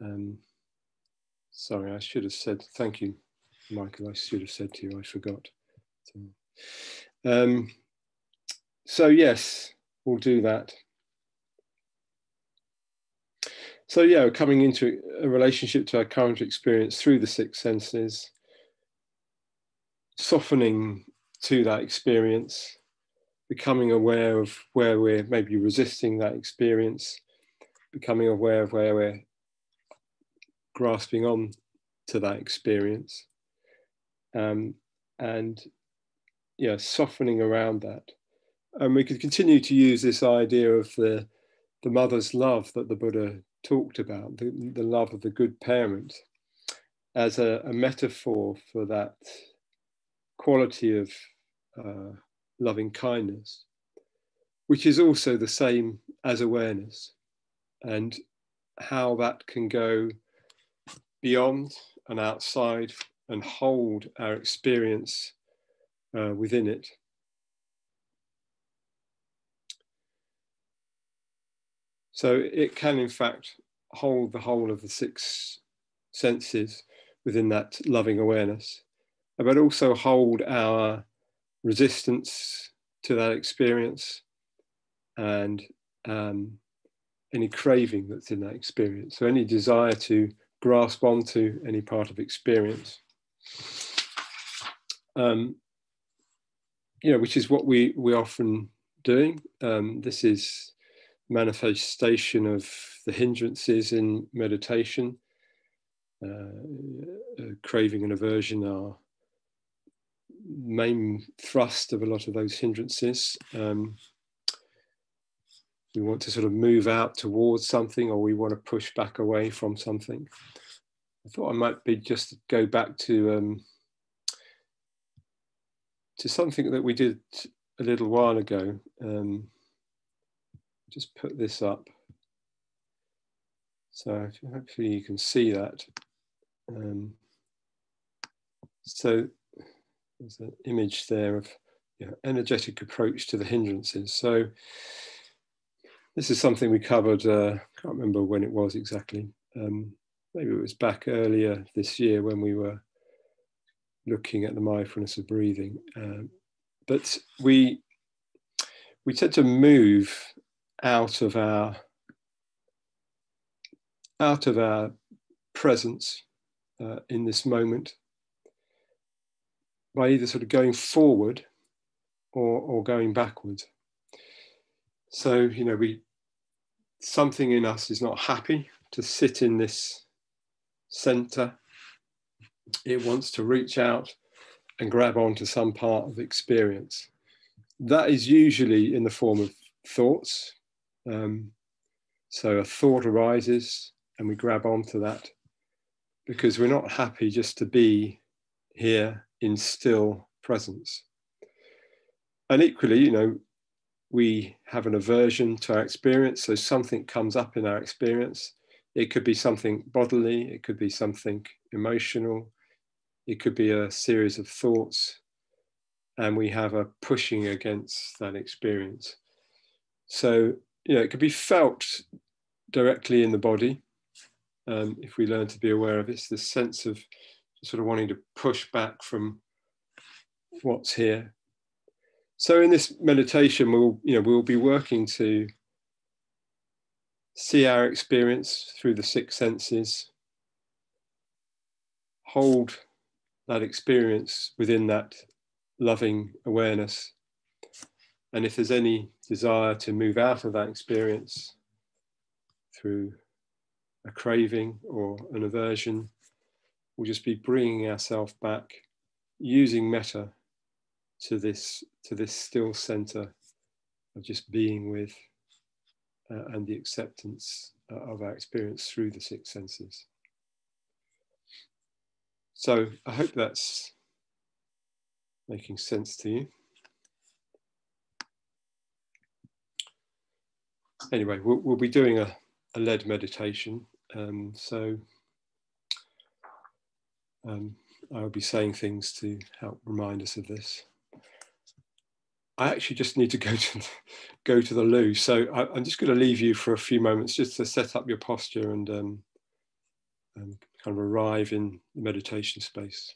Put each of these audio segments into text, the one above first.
Um, sorry, I should have said, thank you, Michael. I should have said to you, I forgot. So, um, so yes, we'll do that. So yeah, coming into a relationship to our current experience through the six senses, softening to that experience, becoming aware of where we're maybe resisting that experience, becoming aware of where we're grasping on to that experience, um, and yeah, softening around that. And we could continue to use this idea of the the mother's love that the Buddha talked about, the, the love of the good parent, as a, a metaphor for that quality of uh, loving kindness, which is also the same as awareness, and how that can go beyond and outside and hold our experience uh, within it. So it can, in fact, hold the whole of the six senses within that loving awareness but also hold our resistance to that experience and um, any craving that's in that experience. So, any desire to grasp onto any part of experience. Um, you know, which is what we we often doing. Um, this is manifestation of the hindrances in meditation. Uh, craving and aversion are main thrust of a lot of those hindrances. Um, we want to sort of move out towards something or we want to push back away from something. I thought I might be just go back to um, to something that we did a little while ago. Um, just put this up. So hopefully you can see that. Um, so there's an image there of you know, energetic approach to the hindrances. So this is something we covered, uh, can't remember when it was exactly. Um, maybe it was back earlier this year when we were looking at the mindfulness of breathing. Um, but we, we tend to move out of our out of our presence uh, in this moment by either sort of going forward or, or going backwards. So, you know, we something in us is not happy to sit in this center. It wants to reach out and grab onto some part of experience. That is usually in the form of thoughts. Um, so a thought arises and we grab onto that because we're not happy just to be here in still presence. And equally, you know, we have an aversion to our experience. So something comes up in our experience. It could be something bodily, it could be something emotional, it could be a series of thoughts. And we have a pushing against that experience. So, you know, it could be felt directly in the body um, if we learn to be aware of. It's this sense of sort of wanting to push back from what's here. So in this meditation, we'll, you know, we'll be working to see our experience through the six senses, hold that experience within that loving awareness. And if there's any desire to move out of that experience through a craving or an aversion, we'll just be bringing ourselves back using metta to this to this still center of just being with uh, and the acceptance uh, of our experience through the six senses so i hope that's making sense to you anyway we'll, we'll be doing a, a led meditation um, so um, I'll be saying things to help remind us of this. I actually just need to go to go to the loo, so I, am just going to leave you for a few moments just to set up your posture and um, um, kind of arrive in the meditation space.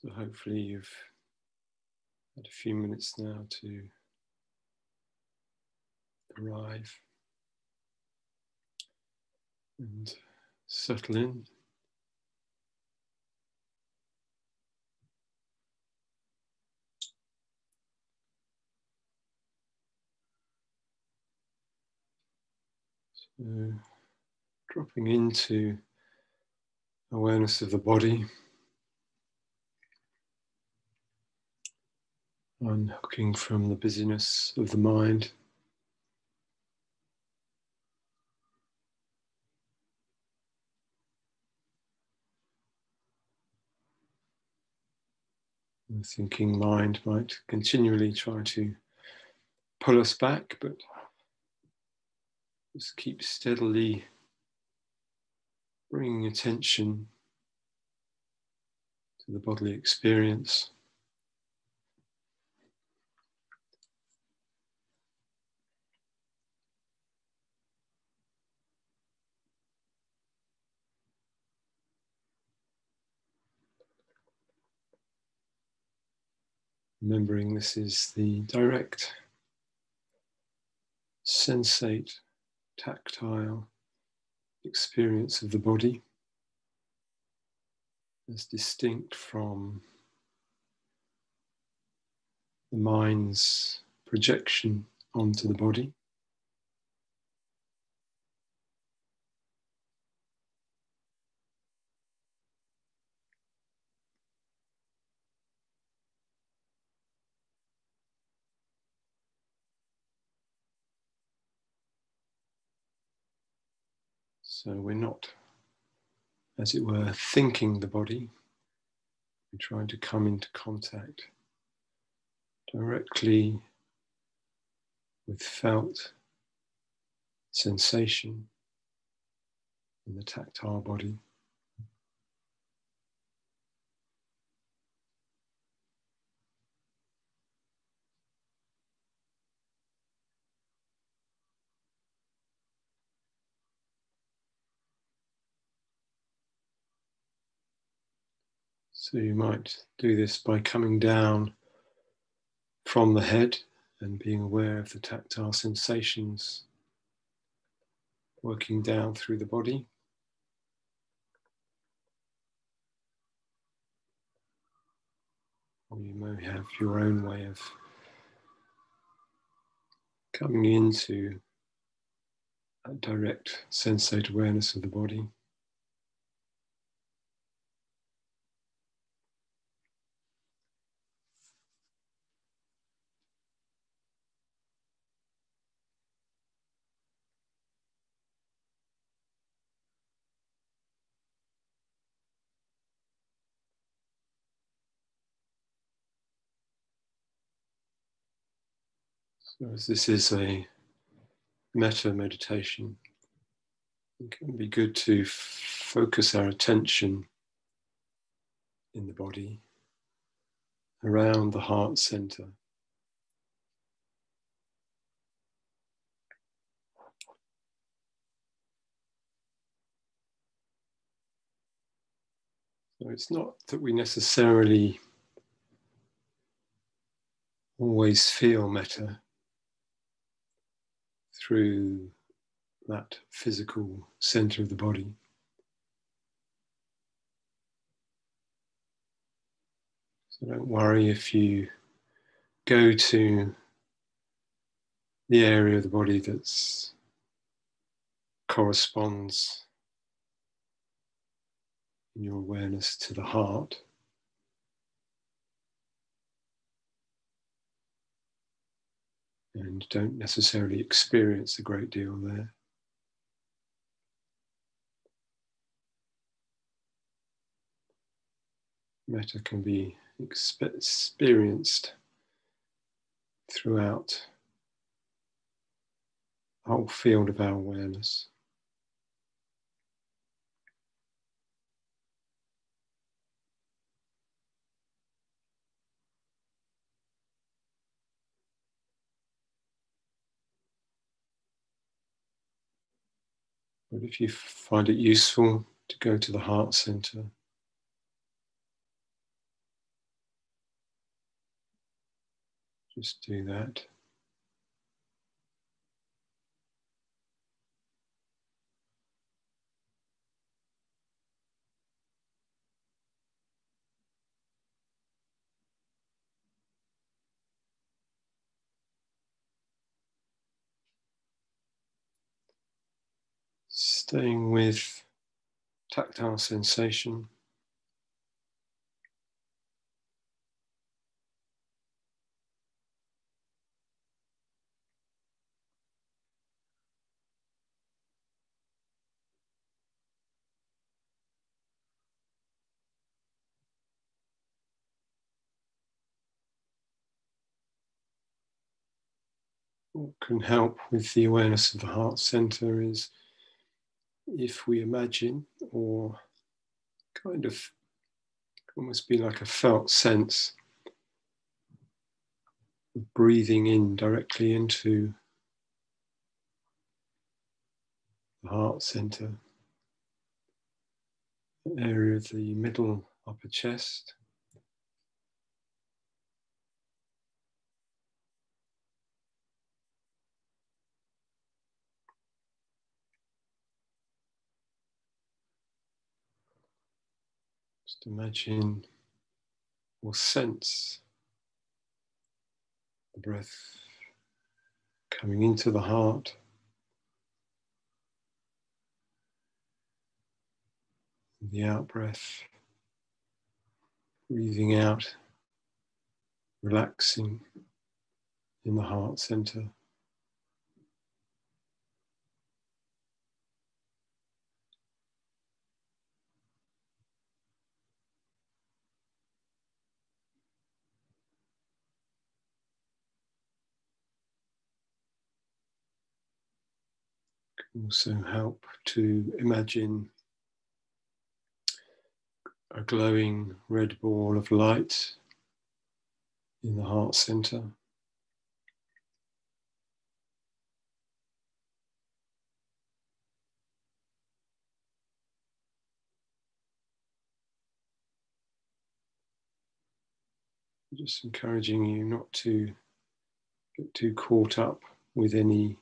So hopefully you've had a few minutes now to arrive and settle in. So dropping into awareness of the body. Unhooking from the busyness of the mind. The thinking mind might continually try to pull us back, but just keep steadily bringing attention to the bodily experience. Remembering this is the direct, sensate, tactile experience of the body as distinct from the mind's projection onto the body. So we're not, as it were, thinking the body. We're trying to come into contact directly with felt sensation in the tactile body. So you might do this by coming down from the head and being aware of the tactile sensations working down through the body. Or you may have your own way of coming into a direct sensate awareness of the body. So as this is a metta meditation, it can be good to focus our attention in the body around the heart center. So it's not that we necessarily always feel metta through that physical center of the body. So don't worry if you go to the area of the body that corresponds in your awareness to the heart. And don't necessarily experience a great deal there. Metta can be experienced throughout the whole field of our awareness. But if you find it useful to go to the heart center, just do that. Staying with tactile sensation. What can help with the awareness of the heart center is if we imagine or kind of almost be like a felt sense of breathing in directly into the heart center, the area of the middle upper chest. Just imagine or sense the breath coming into the heart. The out breath, breathing out, relaxing in the heart center. Also help to imagine a glowing red ball of light in the heart center. Just encouraging you not to get too caught up with any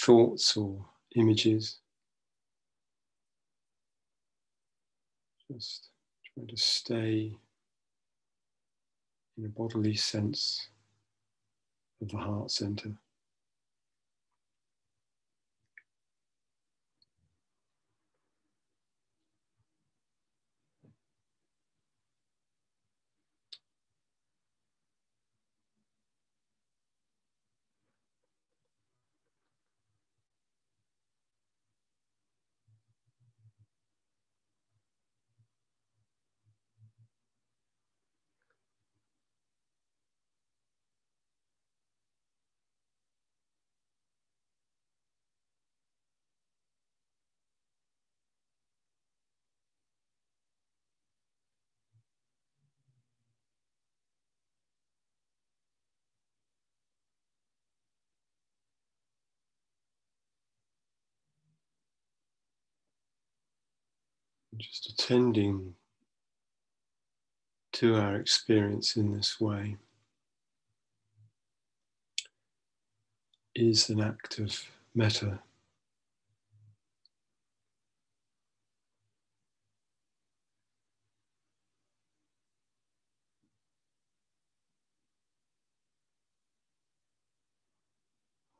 thoughts or images. Just try to stay in a bodily sense of the heart center. Just attending to our experience in this way is an act of metta.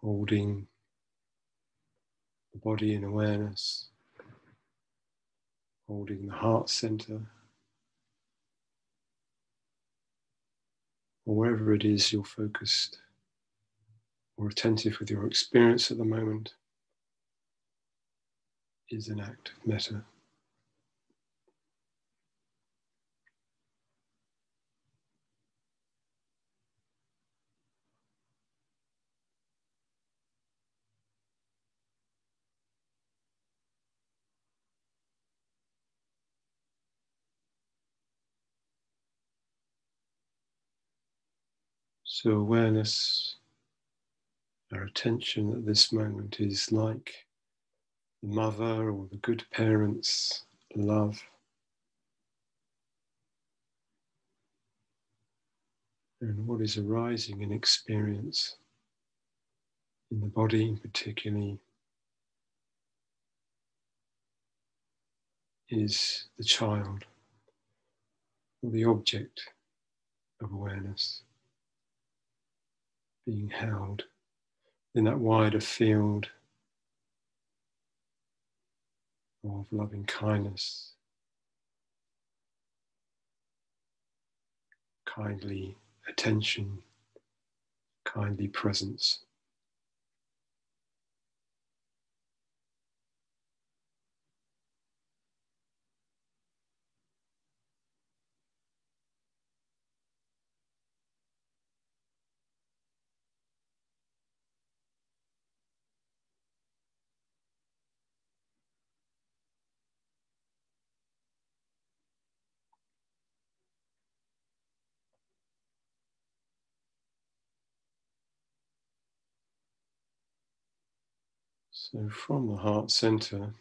Holding the body in awareness holding the heart center, or wherever it is you're focused or attentive with your experience at the moment, is an act of metta. So, awareness, our attention at this moment is like the mother or the good parents' love. And what is arising in experience in the body, particularly, is the child or the object of awareness being held in that wider field of loving kindness, kindly attention, kindly presence. So, from the heart center,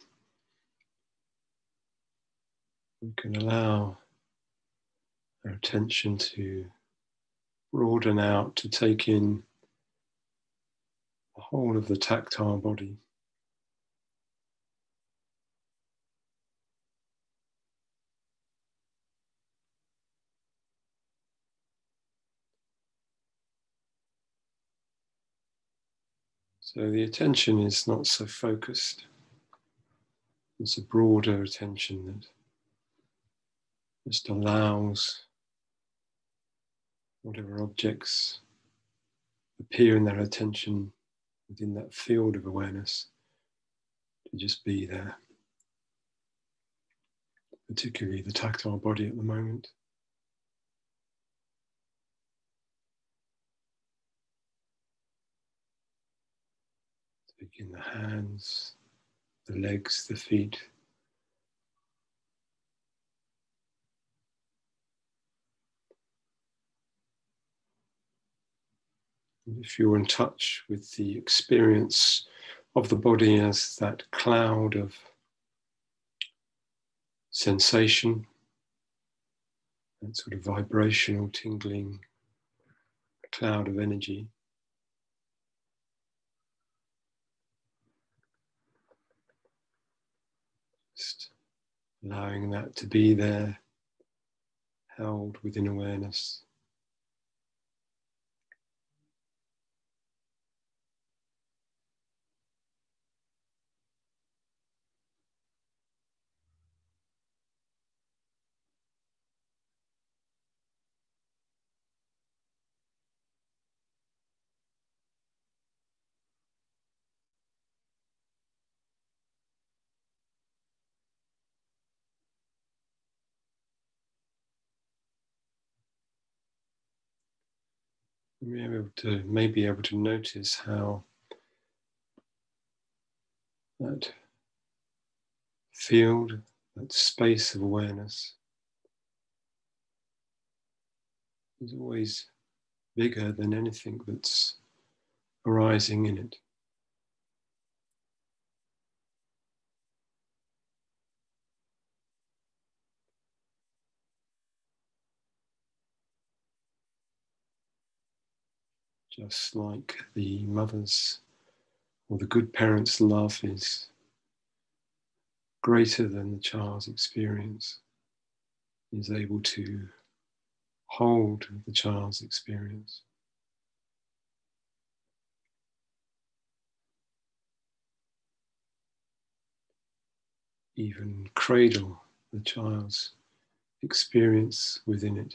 we can allow our attention to broaden out to take in the whole of the tactile body. So the attention is not so focused. It's a broader attention that just allows whatever objects appear in that attention within that field of awareness to just be there, particularly the tactile body at the moment. Taking the hands, the legs, the feet. if you're in touch with the experience of the body as that cloud of sensation, that sort of vibrational, tingling cloud of energy. Just allowing that to be there, held within awareness. Be able to maybe able to notice how that field, that space of awareness is always bigger than anything that's arising in it. Just like the mother's or the good parent's love is greater than the child's experience, is able to hold the child's experience. Even cradle the child's experience within it.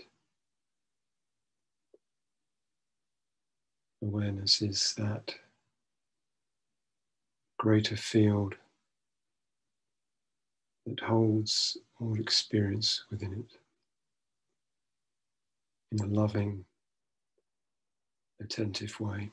Awareness is that greater field that holds all experience within it in a loving, attentive way.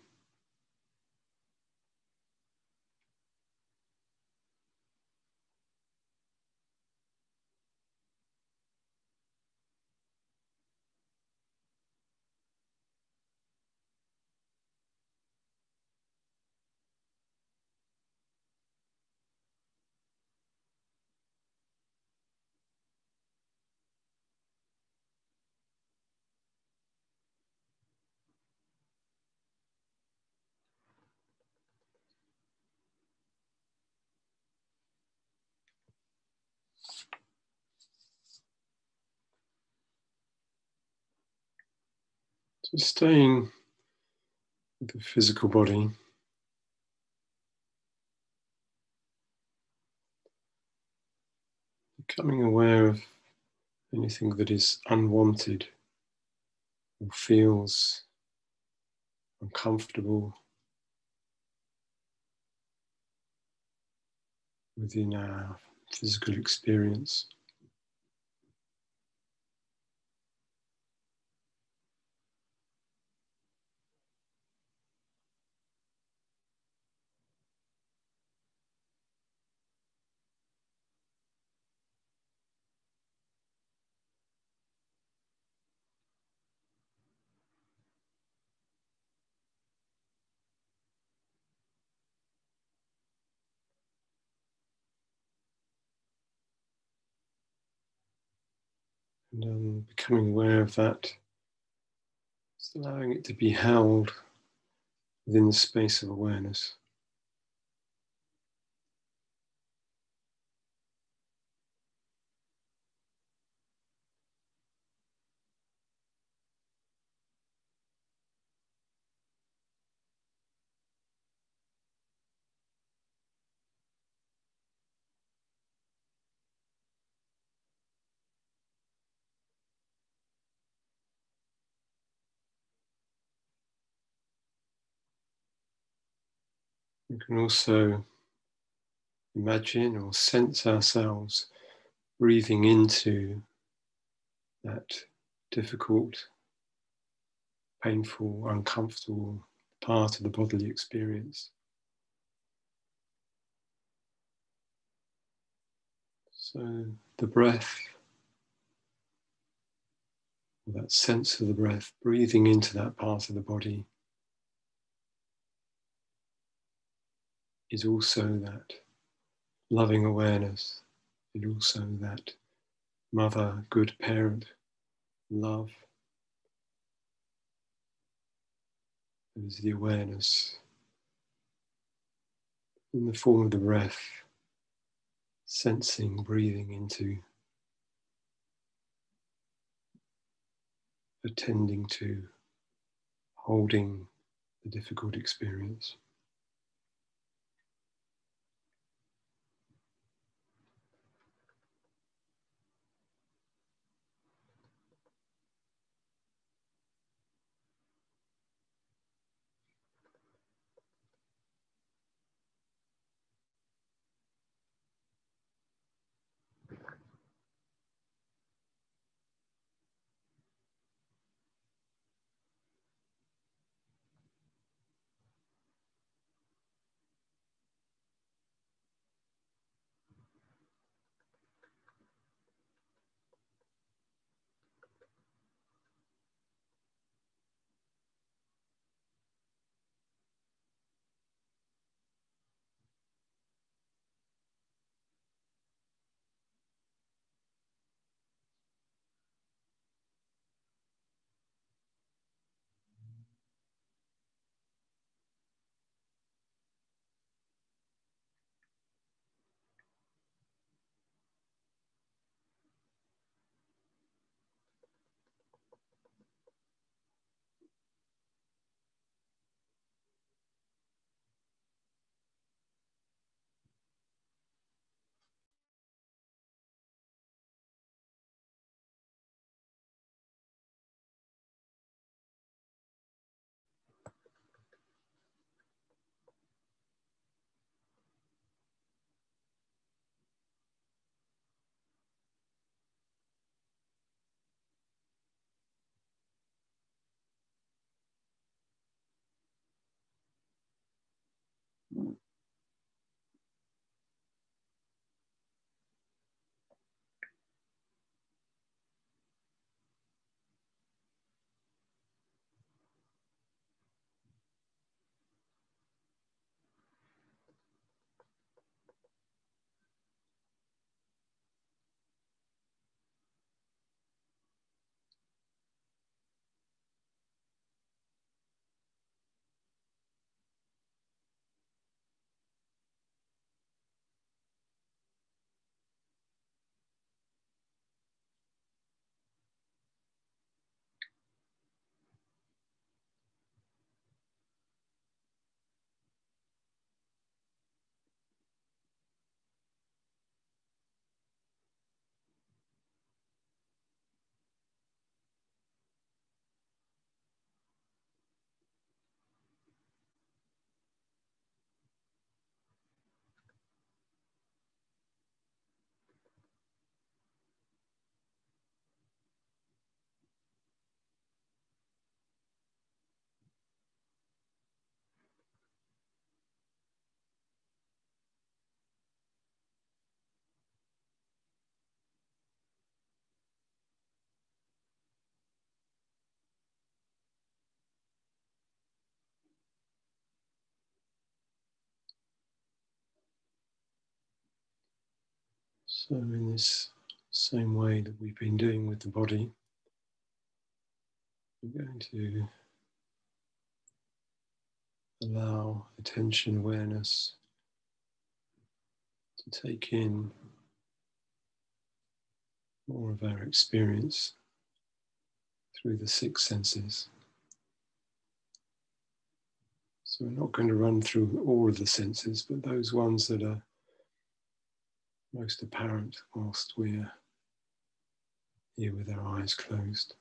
So staying with the physical body. Becoming aware of anything that is unwanted or feels uncomfortable within our physical experience. And um, becoming aware of that, just allowing it to be held within the space of awareness. Can also imagine or sense ourselves breathing into that difficult, painful, uncomfortable part of the bodily experience. So the breath, that sense of the breath, breathing into that part of the body is also that loving awareness, and also that mother, good parent, love. Is the awareness in the form of the breath, sensing, breathing into, attending to, holding the difficult experience. So, in this Same way that we've been doing with the body, we're going to allow attention awareness to take in more of our experience through the six senses. So we're not going to run through all of the senses, but those ones that are most apparent whilst we're here with our eyes closed.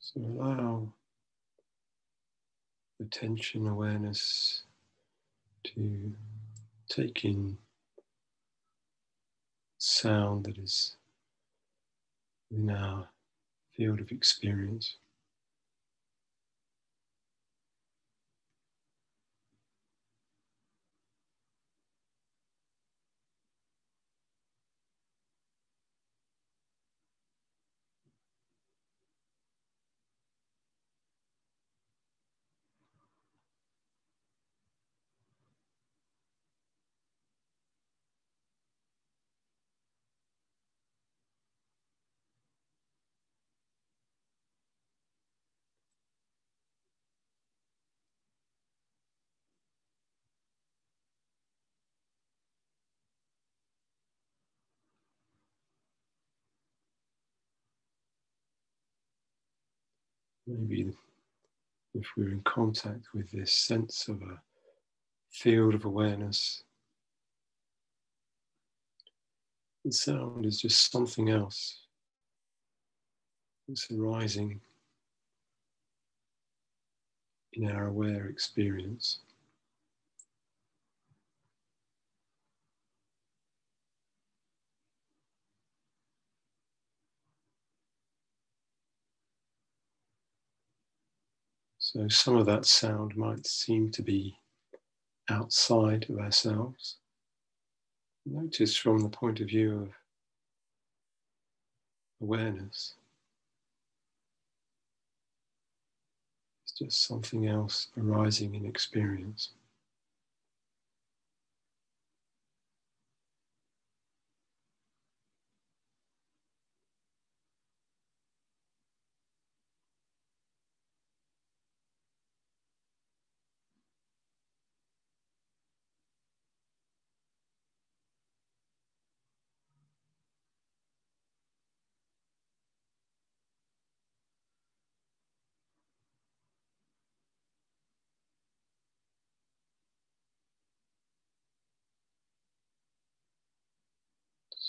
So allow attention awareness to take in sound that is in our field of experience. Maybe if we're in contact with this sense of a field of awareness, the sound is just something else. It's arising in our aware experience. So some of that sound might seem to be outside of ourselves. Notice from the point of view of awareness, it's just something else arising in experience.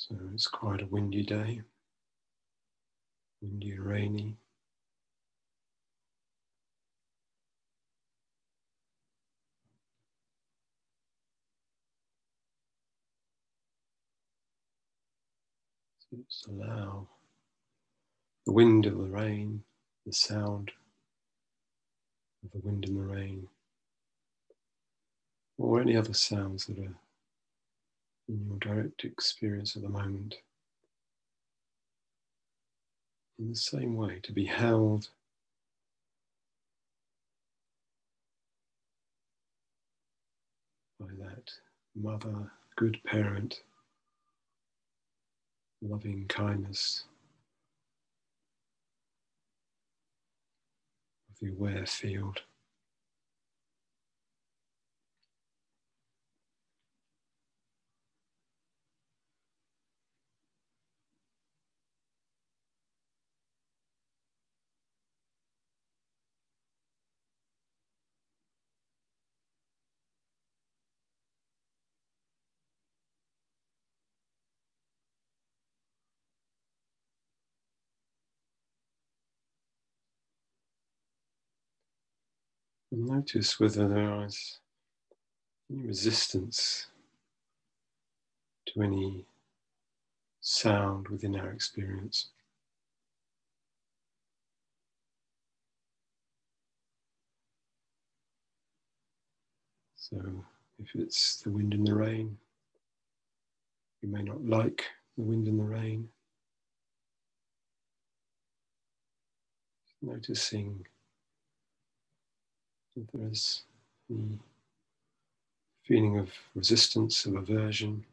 So it's quite a windy day, windy and rainy. So just allow the wind of the rain, the sound of the wind and the rain, or any other sounds that are in your direct experience at the moment. In the same way, to be held by that mother, good parent, loving kindness of the aware field. Notice whether there is any resistance to any sound within our experience. So, if it's the wind and the rain, you may not like the wind and the rain. noticing there is the feeling of resistance, of aversion.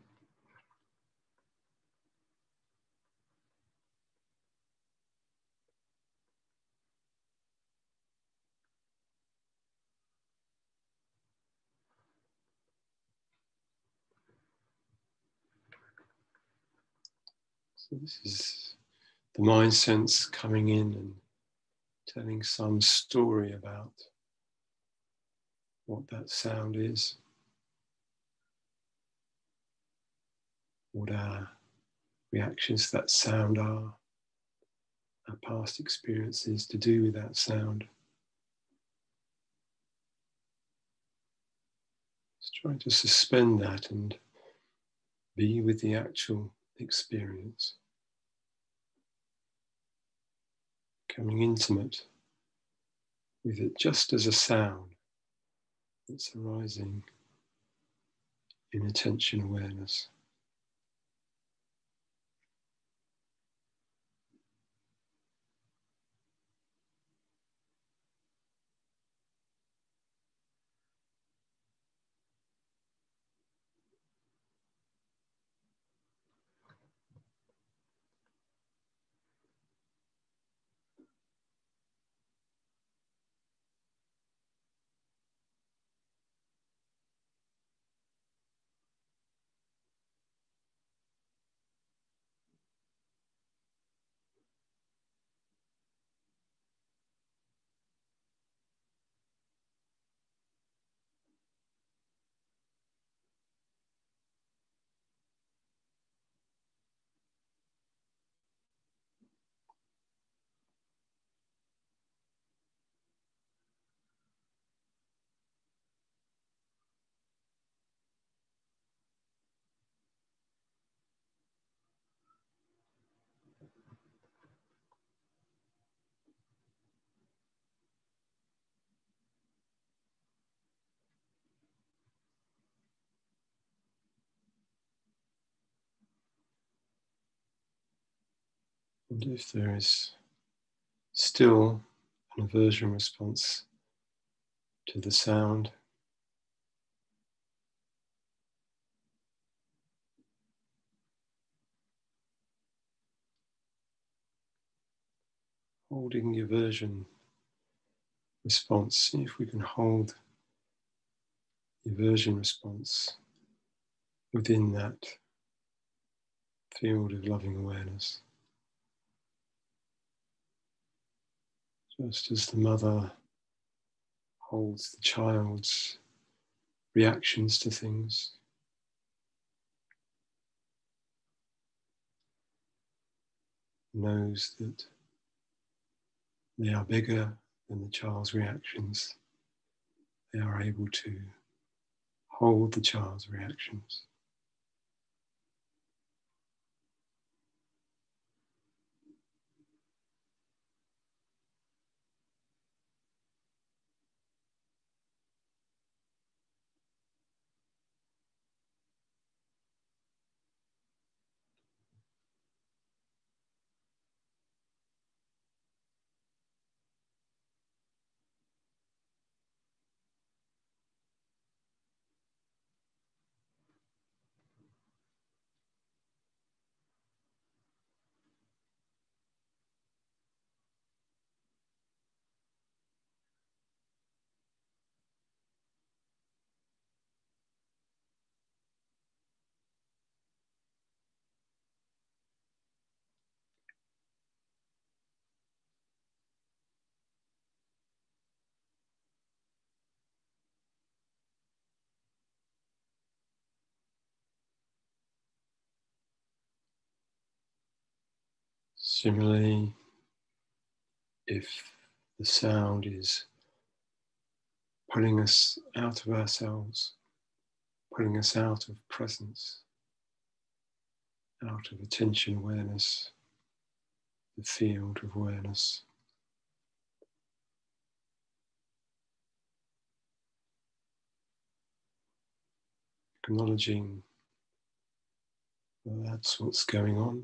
So this is the mind sense coming in and telling some story about what that sound is, what our reactions to that sound are, our past experiences to do with that sound. Just trying to suspend that and be with the actual experience. Becoming intimate with it just as a sound that's arising in attention awareness. And if there is still an aversion response to the sound, holding the aversion response, see if we can hold the aversion response within that field of loving awareness. Just as the mother holds the child's reactions to things. Knows that they are bigger than the child's reactions. They are able to hold the child's reactions. Similarly, if the sound is pulling us out of ourselves, pulling us out of presence, out of attention awareness, the field of awareness. Acknowledging that's what's going on.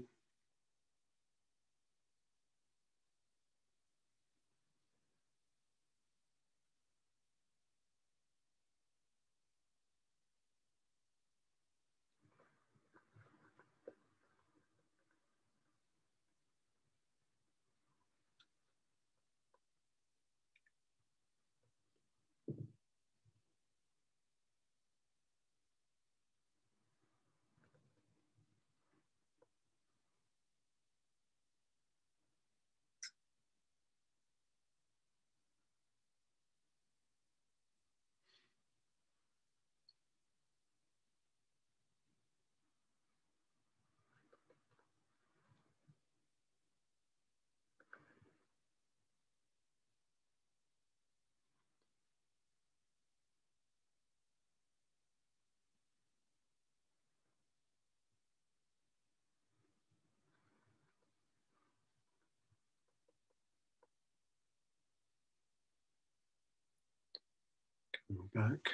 Back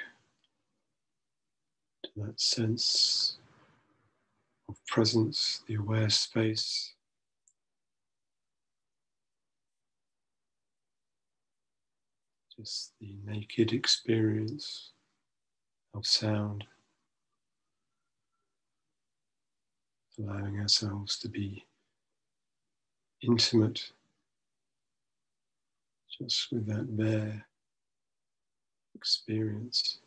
to that sense of presence, the aware space. Just the naked experience of sound. allowing ourselves to be intimate just with that bare experience.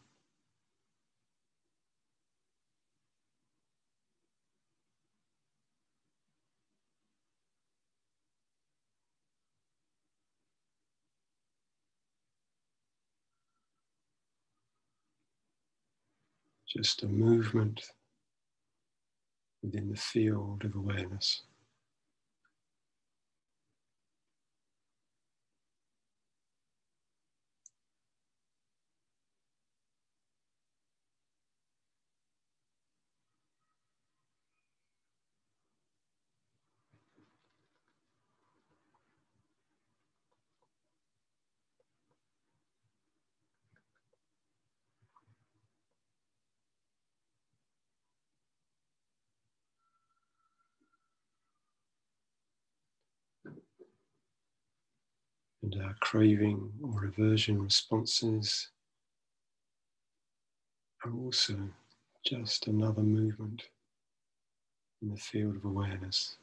Just a movement within the field of awareness. and our craving or aversion responses are also just another movement in the field of awareness.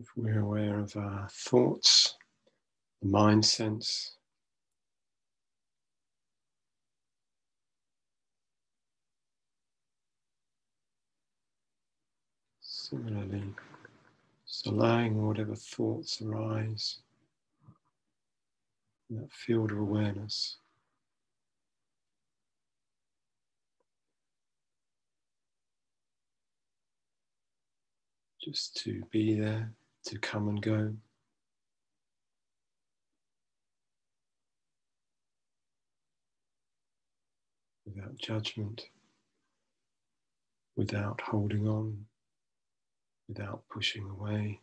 If we're aware of our thoughts, the mind sense, Similarly, just allowing whatever thoughts arise in that field of awareness. Just to be there, to come and go. Without judgment, without holding on without pushing away.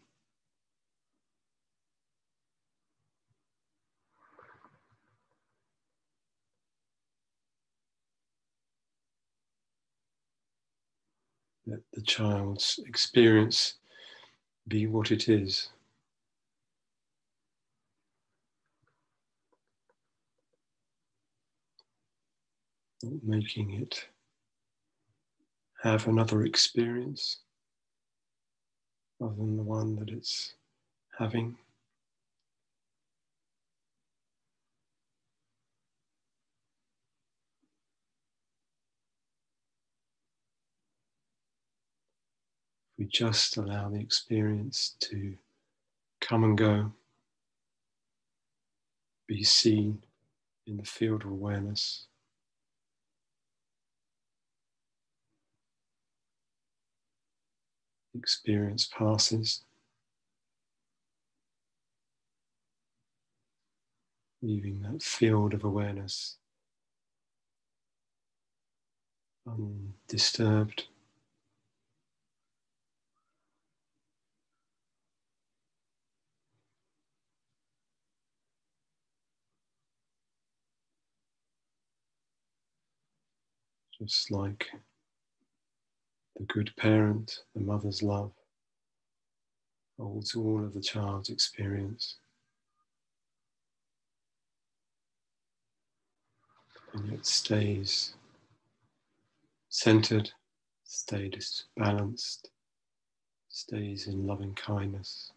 Let the child's experience be what it is. Not making it have another experience other than the one that it's having. We just allow the experience to come and go, be seen in the field of awareness. experience passes, leaving that field of awareness undisturbed. Just like the good parent, the mother's love, holds all of the child's experience. And it stays centered, stays balanced, stays in loving kindness.